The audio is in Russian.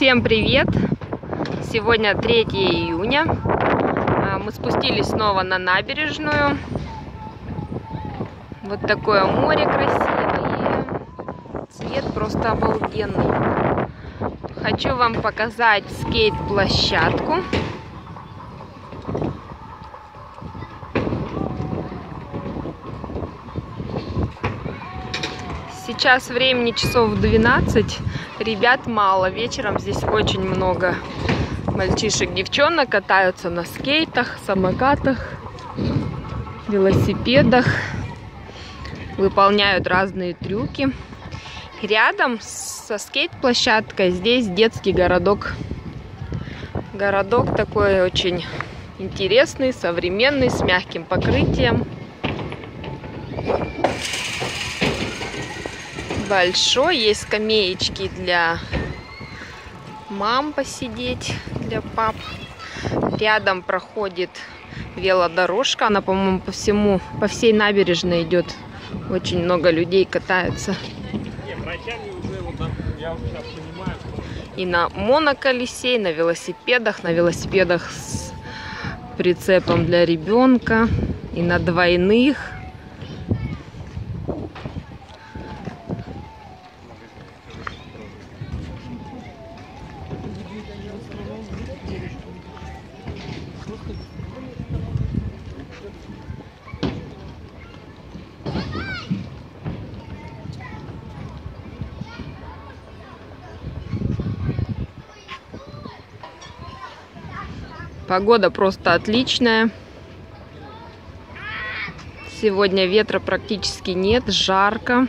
Всем привет! Сегодня 3 июня. А, Мы спустились снова на набережную. Вот такое море красивое. Цвет просто обалденный. Хочу вам показать скейт-площадку. Сейчас времени часов 12. Ребят мало. Вечером здесь очень много мальчишек, девчонок катаются на скейтах, самокатах, велосипедах. Выполняют разные трюки. Рядом со скейт-площадкой здесь детский городок. Городок такой очень интересный, современный, с мягким покрытием. Большой. Есть скамеечки для мам посидеть, для пап. Рядом проходит велодорожка. Она, по-моему, по всему, по всей набережной идет. Очень много людей катаются. И на моноколесе, и на велосипедах, на велосипедах с прицепом для ребенка, и на двойных. Погода просто отличная. Сегодня ветра практически нет, жарко.